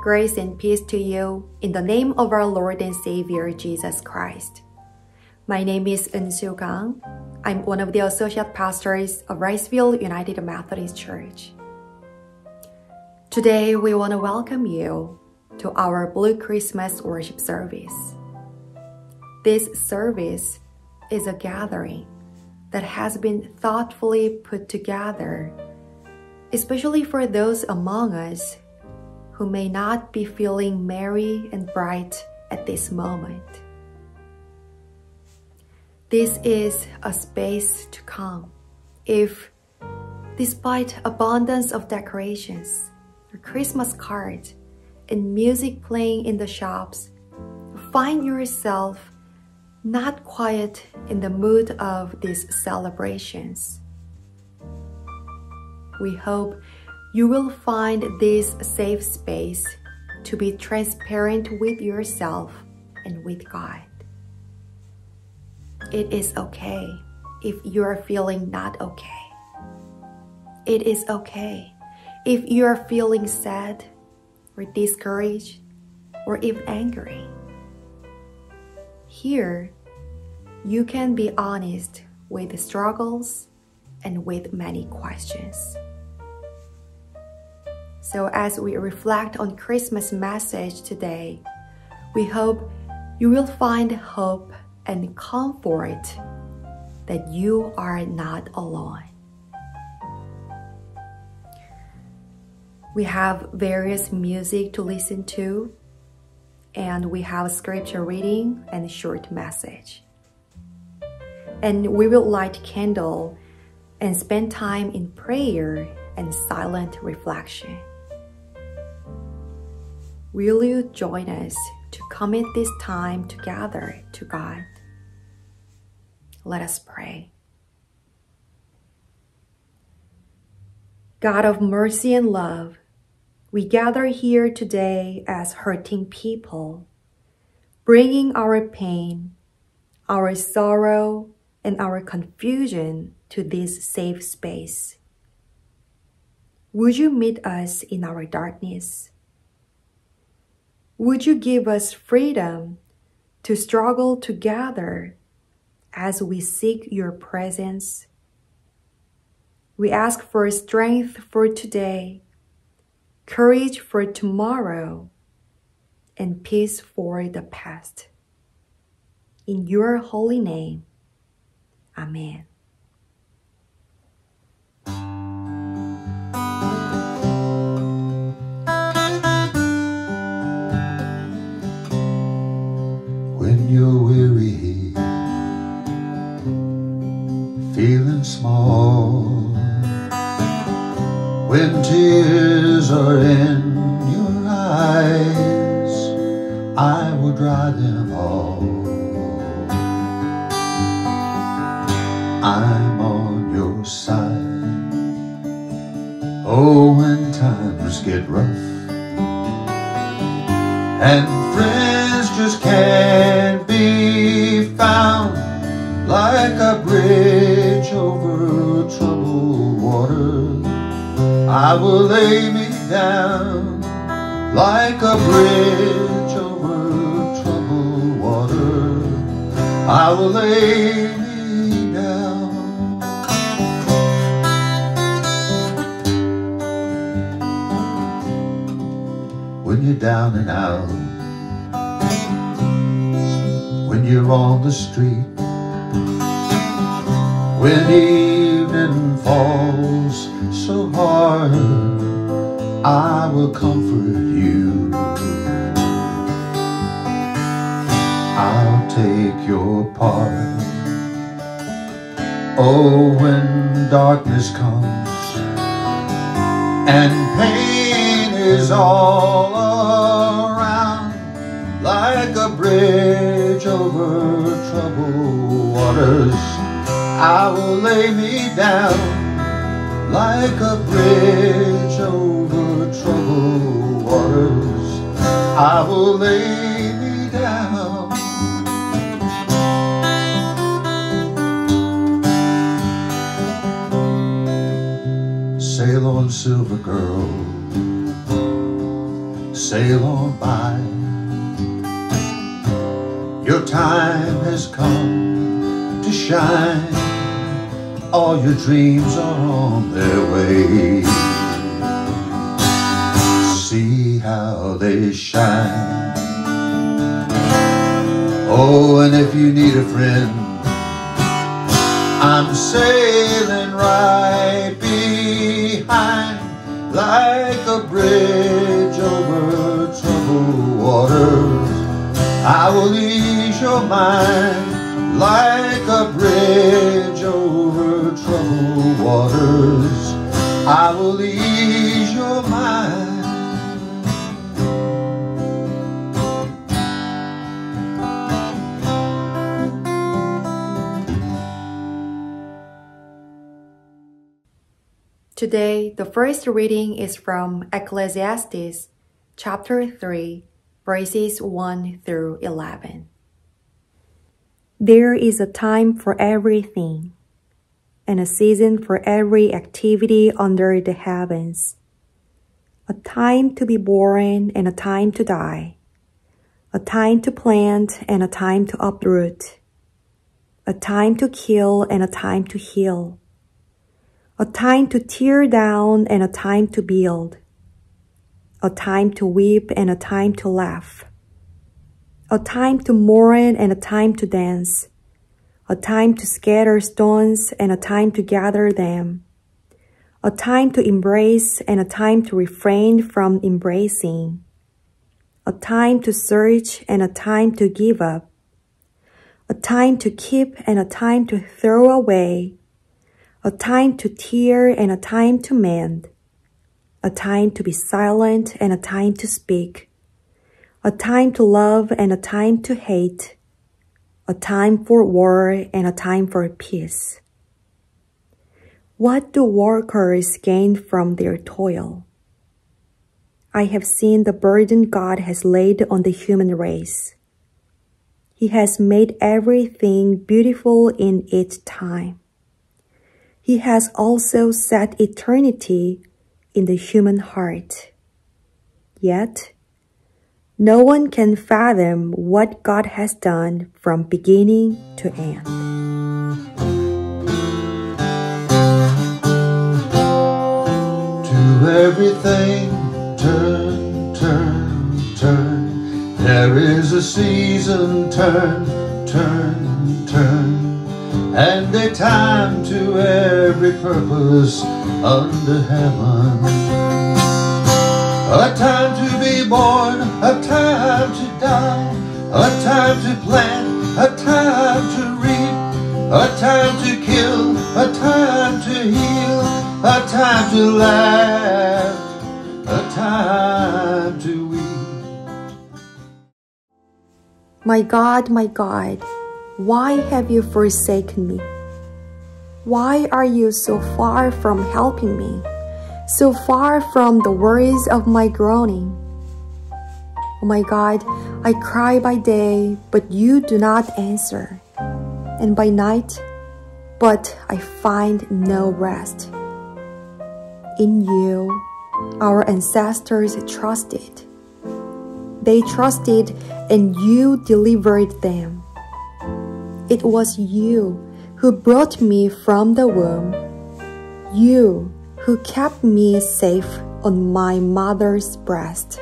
Grace and peace to you in the name of our Lord and Savior Jesus Christ. My name is Eun Soo Gang. I'm one of the associate pastors of Wrightsville United Methodist Church. Today, we want to welcome you to our Blue Christmas worship service. This service is a gathering that has been thoughtfully put together, especially for those among us who may not be feeling merry and bright at this moment. This is a space to come if, despite abundance of decorations, a Christmas cards, and music playing in the shops, find yourself not quiet in the mood of these celebrations. We hope you will find this safe space to be transparent with yourself and with God. It is okay if you are feeling not okay. It is okay if you are feeling sad or discouraged or even angry. Here, you can be honest with struggles and with many questions. So as we reflect on Christmas message today, we hope you will find hope and comfort that you are not alone. We have various music to listen to, and we have scripture reading and short message. And we will light candle and spend time in prayer and silent reflection. Will you join us to commit this time together to God? Let us pray. God of mercy and love, we gather here today as hurting people, bringing our pain, our sorrow, and our confusion to this safe space. Would you meet us in our darkness? Would you give us freedom to struggle together as we seek your presence we ask for strength for today, courage for tomorrow, and peace for the past. In your holy name, Amen. When you're weary, feeling small when tears are in your eyes, I will dry them all. When evening falls so hard, I will comfort you. I'll take your part. Oh, when darkness comes and pain is all around, like a bridge over troubled waters, I will lay me down like a bridge over troubled waters. I will lay me down. Sail on, silver girl. sail on by. Your time has come to shine. All your dreams are on their way. See how they shine. Oh, and if you need a friend, I'm sailing right behind like a bridge over troubled waters. I will ease your mind like a bridge over waters. I will ease your mind. Today, the first reading is from Ecclesiastes chapter 3, verses 1 through 11. There is a time for everything, and a season for every activity under the heavens. A time to be born and a time to die. A time to plant and a time to uproot. A time to kill and a time to heal a time to tear down and a time to build, a time to weep and a time to laugh, a time to mourn and a time to dance, a time to scatter stones and a time to gather them, a time to embrace and a time to refrain from embracing, a time to search and a time to give up, a time to keep and a time to throw away, a time to tear and a time to mend, a time to be silent and a time to speak, a time to love and a time to hate, a time for war and a time for peace. What do workers gain from their toil? I have seen the burden God has laid on the human race. He has made everything beautiful in its time. He has also set eternity in the human heart. Yet, no one can fathom what God has done from beginning to end. To everything, turn, turn, turn. There is a season, turn, turn, turn and a time to every purpose under heaven. A time to born, a time to die, a time to plant, a time to reap, a time to kill, a time to heal, a time to laugh, a time to weep. My God, my God, why have you forsaken me? Why are you so far from helping me, so far from the worries of my groaning? Oh my God, I cry by day, but you do not answer, and by night, but I find no rest. In you, our ancestors trusted. They trusted, and you delivered them. It was you who brought me from the womb, you who kept me safe on my mother's breast.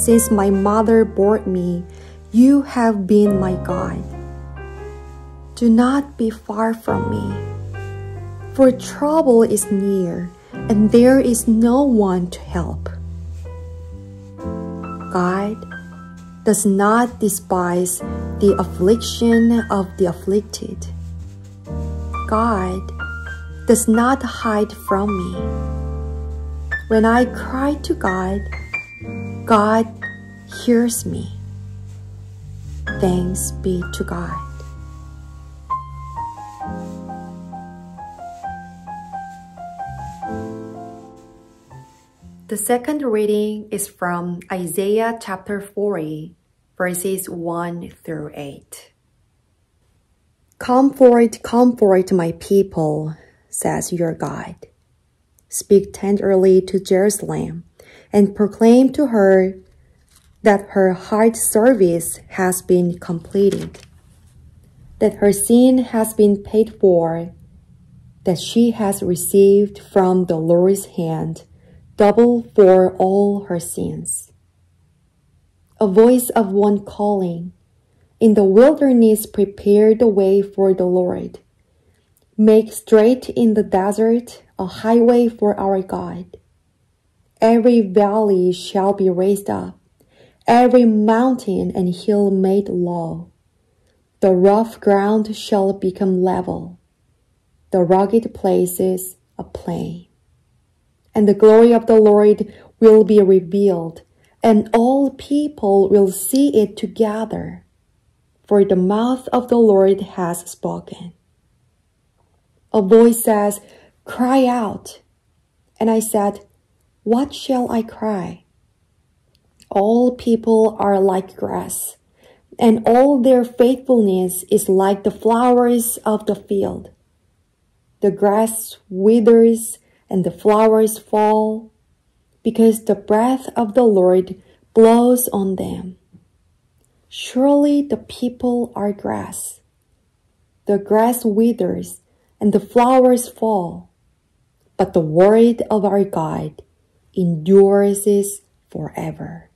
Since my mother bore me, you have been my God. Do not be far from me, for trouble is near, and there is no one to help. God, does not despise the affliction of the afflicted. God does not hide from me. When I cry to God, God hears me. Thanks be to God. The second reading is from Isaiah chapter 40, verses 1 through 8. Comfort, comfort my people, says your God. Speak tenderly to Jerusalem and proclaim to her that her heart service has been completed, that her sin has been paid for, that she has received from the Lord's hand double for all her sins. A voice of one calling, In the wilderness prepare the way for the Lord. Make straight in the desert a highway for our God. Every valley shall be raised up, every mountain and hill made low. The rough ground shall become level, the rugged places a plain. And the glory of the Lord will be revealed, and all people will see it together, for the mouth of the Lord has spoken. A voice says, Cry out. And I said, What shall I cry? All people are like grass, and all their faithfulness is like the flowers of the field. The grass withers and the flowers fall, because the breath of the Lord blows on them. Surely the people are grass. The grass withers and the flowers fall, but the word of our God endures forever.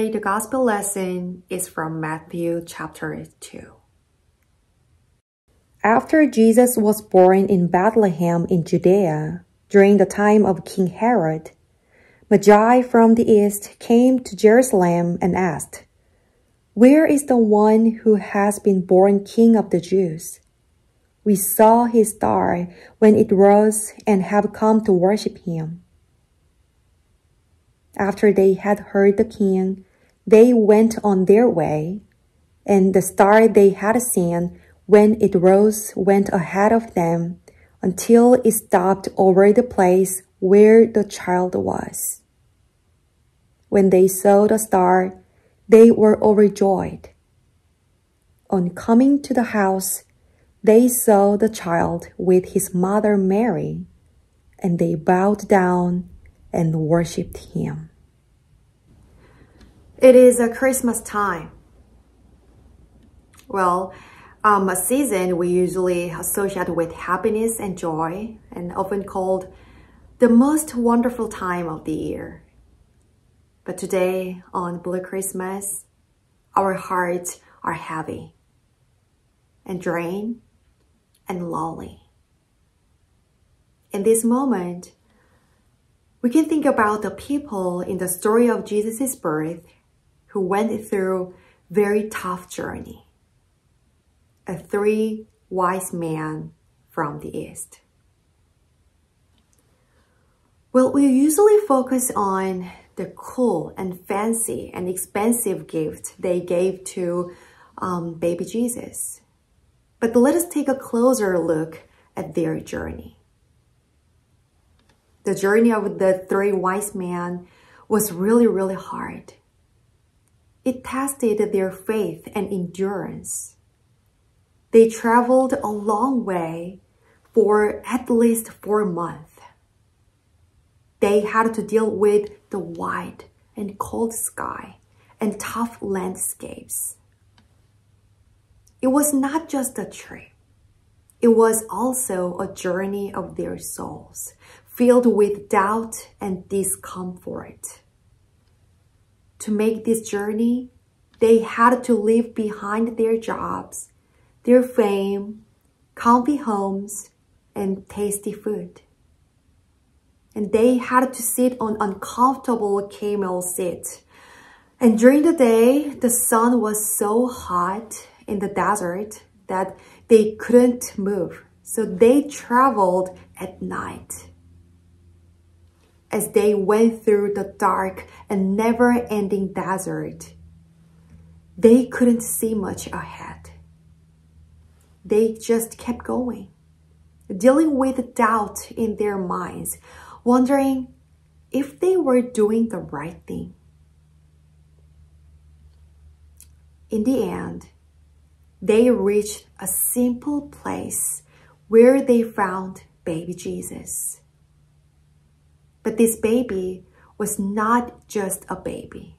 Today, the Gospel lesson is from Matthew chapter 2. After Jesus was born in Bethlehem in Judea, during the time of King Herod, Magi from the east came to Jerusalem and asked, Where is the one who has been born King of the Jews? We saw his star when it rose and have come to worship him. After they had heard the king, they went on their way, and the star they had seen when it rose went ahead of them until it stopped over the place where the child was. When they saw the star, they were overjoyed. On coming to the house, they saw the child with his mother Mary, and they bowed down and worshipped him. It is a Christmas time. Well, um, a season we usually associate with happiness and joy and often called the most wonderful time of the year. But today on Blue Christmas, our hearts are heavy and drained and lonely. In this moment, we can think about the people in the story of Jesus' birth who went through very tough journey. A three wise men from the east. Well, we usually focus on the cool and fancy and expensive gift they gave to um, baby Jesus. But let us take a closer look at their journey. The journey of the three wise men was really, really hard. It tested their faith and endurance. They traveled a long way for at least four months. They had to deal with the wide and cold sky and tough landscapes. It was not just a trip. It was also a journey of their souls, filled with doubt and discomfort. To make this journey, they had to leave behind their jobs, their fame, comfy homes, and tasty food. And they had to sit on uncomfortable camel seats. And during the day, the sun was so hot in the desert that they couldn't move. So they traveled at night. As they went through the dark and never-ending desert, they couldn't see much ahead. They just kept going, dealing with doubt in their minds, wondering if they were doing the right thing. In the end, they reached a simple place where they found baby Jesus. But this baby was not just a baby,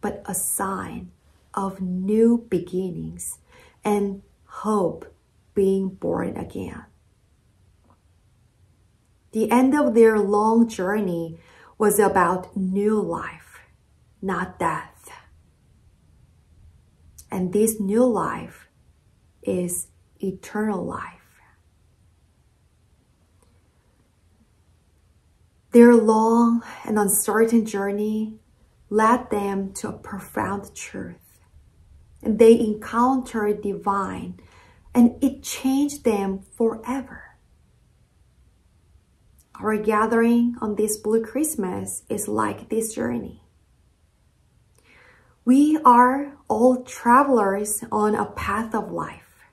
but a sign of new beginnings and hope being born again. The end of their long journey was about new life, not death. And this new life is eternal life. Their long and uncertain journey led them to a profound truth. And they encountered divine and it changed them forever. Our gathering on this Blue Christmas is like this journey. We are all travelers on a path of life,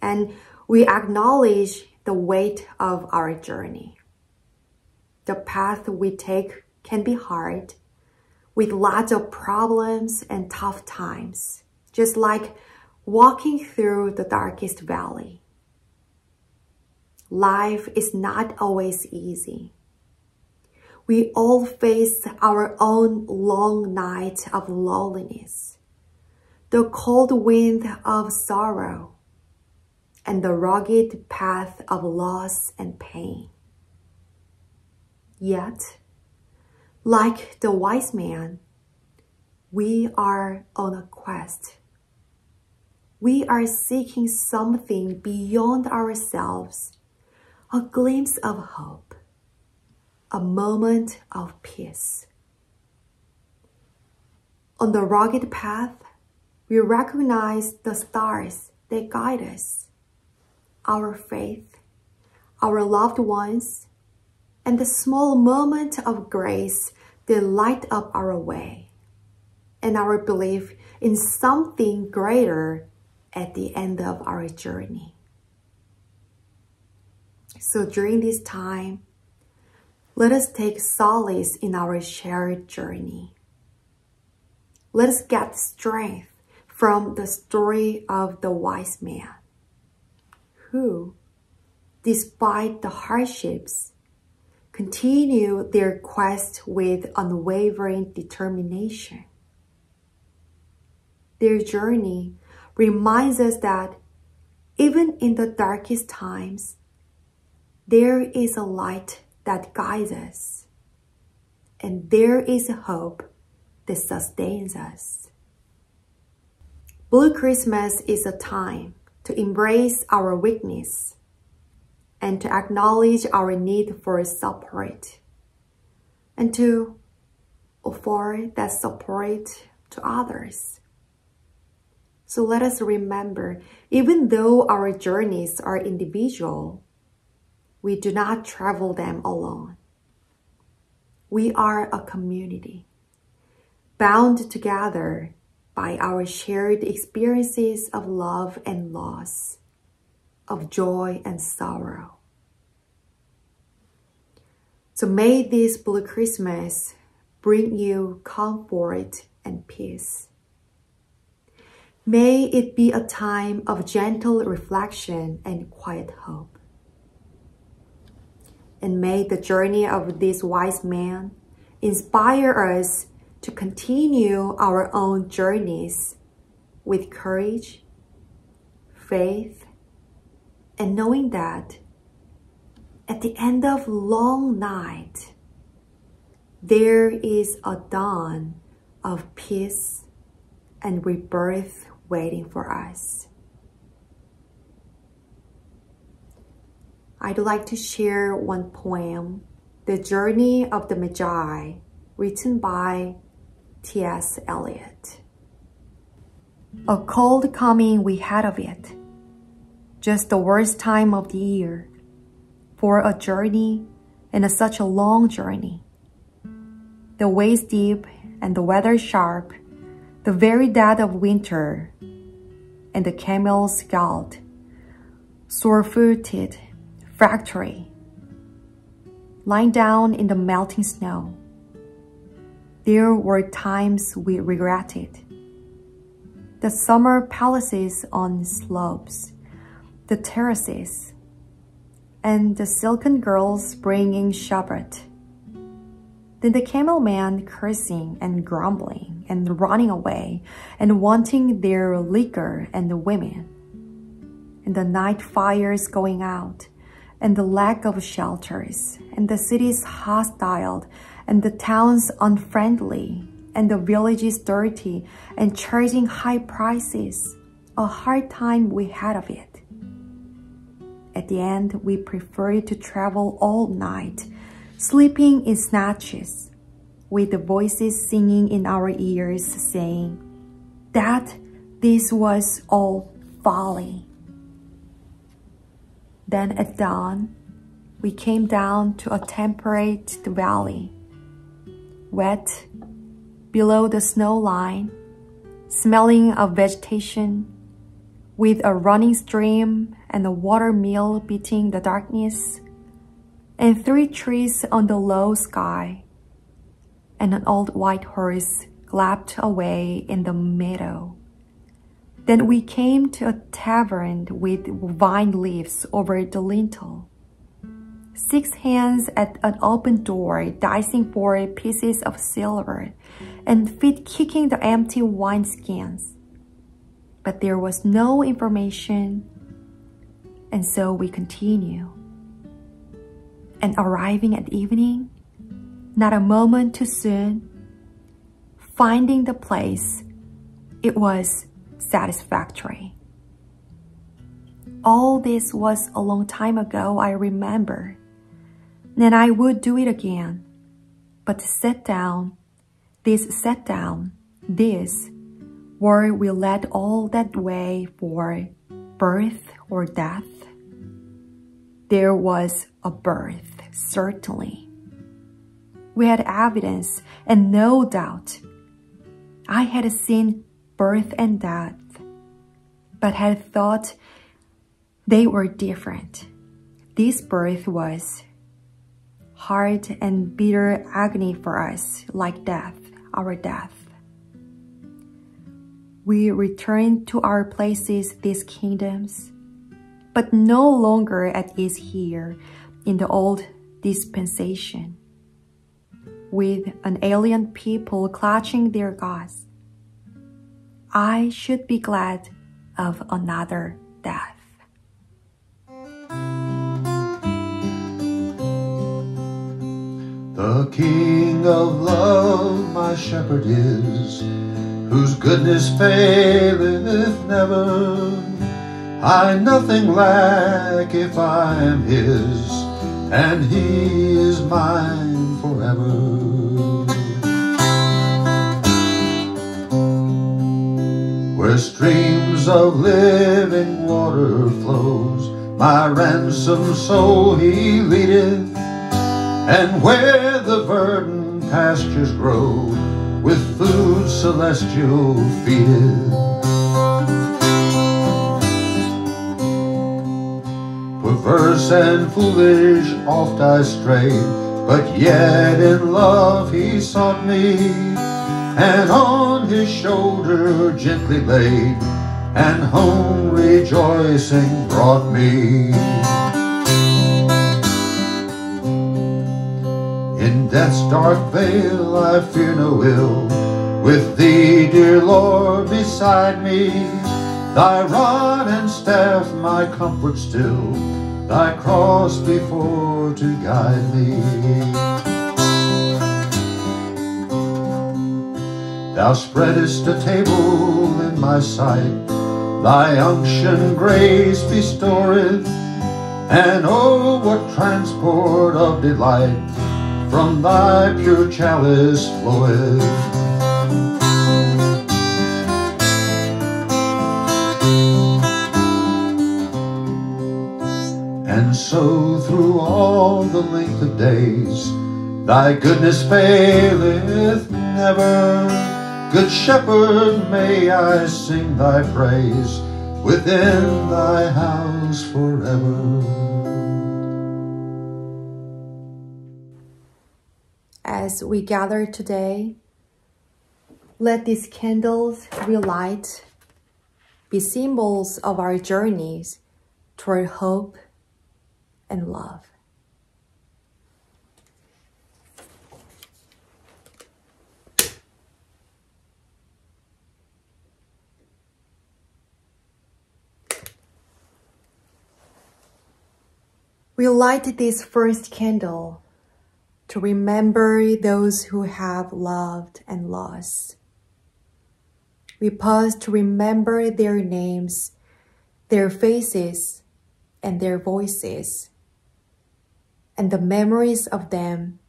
and we acknowledge the weight of our journey. The path we take can be hard, with lots of problems and tough times, just like walking through the darkest valley. Life is not always easy we all face our own long night of loneliness, the cold wind of sorrow, and the rugged path of loss and pain. Yet, like the wise man, we are on a quest. We are seeking something beyond ourselves, a glimpse of hope a moment of peace. On the rugged path, we recognize the stars that guide us, our faith, our loved ones, and the small moment of grace that light up our way, and our belief in something greater at the end of our journey. So during this time, let us take solace in our shared journey. Let us get strength from the story of the wise man, who, despite the hardships, continue their quest with unwavering determination. Their journey reminds us that even in the darkest times, there is a light that guides us. And there is a hope that sustains us. Blue Christmas is a time to embrace our weakness and to acknowledge our need for support and to offer that support to others. So let us remember, even though our journeys are individual, we do not travel them alone. We are a community, bound together by our shared experiences of love and loss, of joy and sorrow. So may this Blue Christmas bring you comfort and peace. May it be a time of gentle reflection and quiet hope. And may the journey of this wise man inspire us to continue our own journeys with courage, faith, and knowing that at the end of long night, there is a dawn of peace and rebirth waiting for us. I'd like to share one poem, The Journey of the Magi, written by T.S. Eliot. A cold coming we had of it, just the worst time of the year, for a journey and a, such a long journey. The ways deep and the weather sharp, the very dead of winter, and the camels galled, sore-footed, fractory, lying down in the melting snow there were times we regretted. The summer palaces on slopes, the terraces, and the silken girls bringing sherbet. Then the camel man cursing and grumbling and running away and wanting their liquor and the women. And the night fires going out and the lack of shelters and the cities hostile and the towns unfriendly, and the villages dirty, and charging high prices. A hard time we had of it. At the end, we preferred to travel all night, sleeping in snatches, with the voices singing in our ears, saying that this was all folly. Then at dawn, we came down to a temperate valley wet, below the snow line, smelling of vegetation, with a running stream and a water mill beating the darkness, and three trees on the low sky, and an old white horse galloped away in the meadow. Then we came to a tavern with vine leaves over the lintel six hands at an open door, dicing for pieces of silver, and feet kicking the empty wineskins. But there was no information, and so we continue. And arriving at evening, not a moment too soon, finding the place, it was satisfactory. All this was a long time ago, I remember then I would do it again. But sit down, this set down, this, where we led all that way for birth or death. There was a birth, certainly. We had evidence and no doubt. I had seen birth and death, but had thought they were different. This birth was hard and bitter agony for us, like death, our death. We return to our places, these kingdoms, but no longer at ease here in the old dispensation, with an alien people clutching their gods. I should be glad of another death. The King of love my shepherd is, whose goodness faileth never. I nothing lack if I am his, and he is mine forever. Where streams of living water flows, My ransom soul he leadeth, and where the verdant pastures grow, with food celestial feedeth. Perverse and foolish oft I strayed, but yet in love he sought me, and on his shoulder gently laid, and home rejoicing brought me. Death's dark vale I fear no ill, with thee, dear Lord, beside me, thy rod and staff my comfort still, thy cross before to guide me. Thou spreadest a table in my sight, Thy unction grace bestoweth, and oh, what transport of delight from thy pure chalice floweth. And so through all the length of days, thy goodness faileth never. Good shepherd, may I sing thy praise within thy house forever. As we gather today, let these candles we light be symbols of our journeys toward hope and love. We light this first candle to remember those who have loved and lost. We pause to remember their names, their faces, and their voices, and the memories of them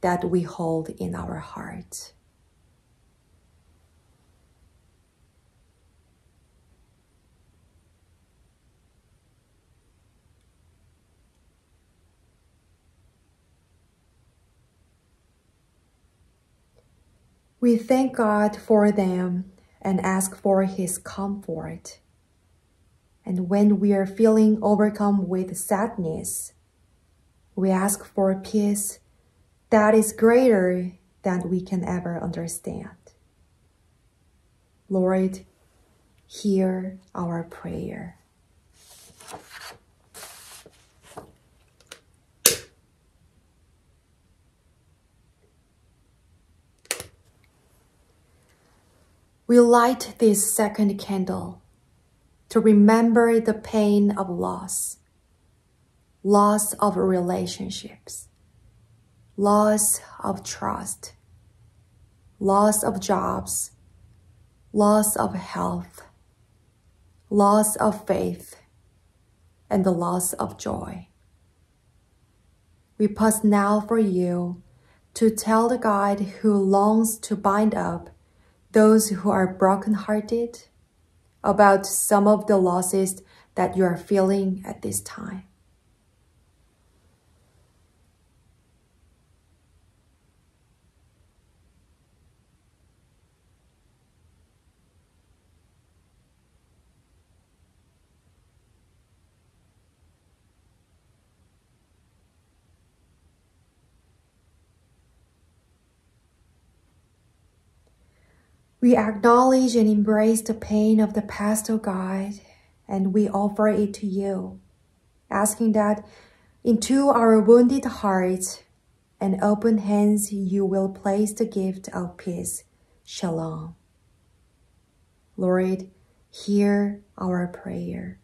that we hold in our heart. We thank God for them and ask for His comfort. And when we are feeling overcome with sadness, we ask for peace that is greater than we can ever understand. Lord, hear our prayer. We light this second candle to remember the pain of loss, loss of relationships, loss of trust, loss of jobs, loss of health, loss of faith, and the loss of joy. We pause now for you to tell the guide who longs to bind up those who are brokenhearted about some of the losses that you are feeling at this time. We acknowledge and embrace the pain of the past, O oh God, and we offer it to you, asking that into our wounded hearts and open hands you will place the gift of peace, shalom. Lord, hear our prayer.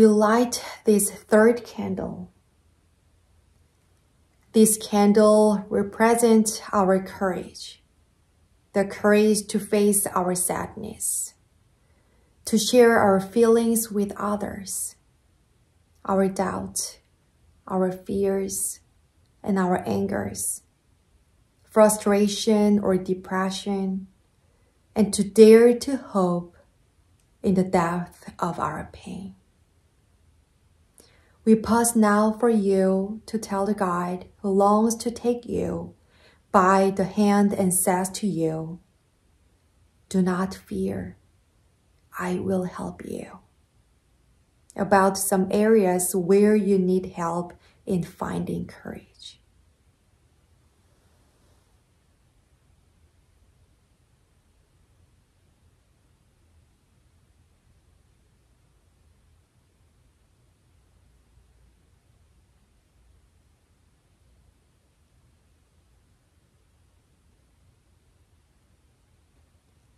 We light this third candle. This candle represents our courage, the courage to face our sadness, to share our feelings with others, our doubt, our fears, and our angers, frustration or depression, and to dare to hope in the depth of our pain. We pause now for you to tell the guide who longs to take you by the hand and says to you, Do not fear, I will help you. About some areas where you need help in finding courage.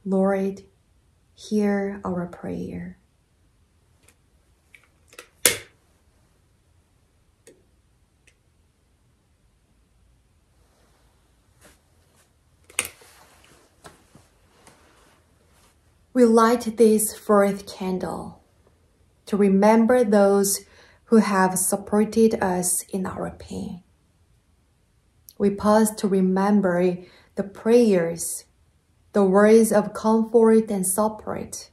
Lord, hear our prayer. We light this fourth candle to remember those who have supported us in our pain. We pause to remember the prayers, the words of comfort and support,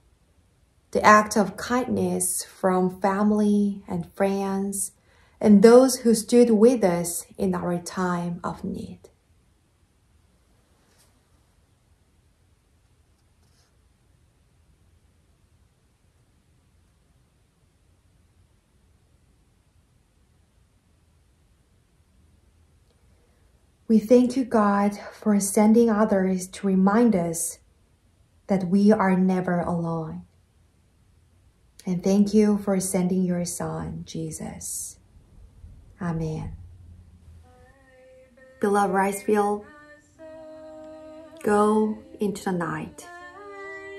the act of kindness from family and friends, and those who stood with us in our time of need. We thank you, God, for sending others to remind us that we are never alone. And thank you for sending your Son, Jesus. Amen. Beloved Wrightsville, go into the night,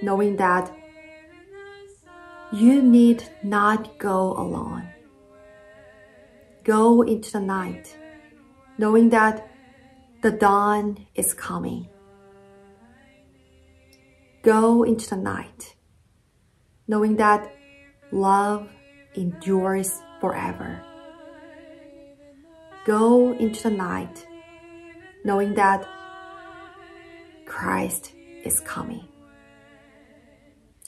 knowing that you need not go alone. Go into the night, knowing that the dawn is coming. Go into the night, knowing that love endures forever. Go into the night, knowing that Christ is coming.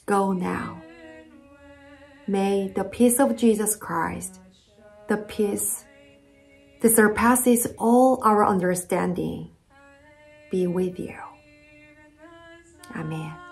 Go now. May the peace of Jesus Christ, the peace that surpasses all our understanding be with you. Amen.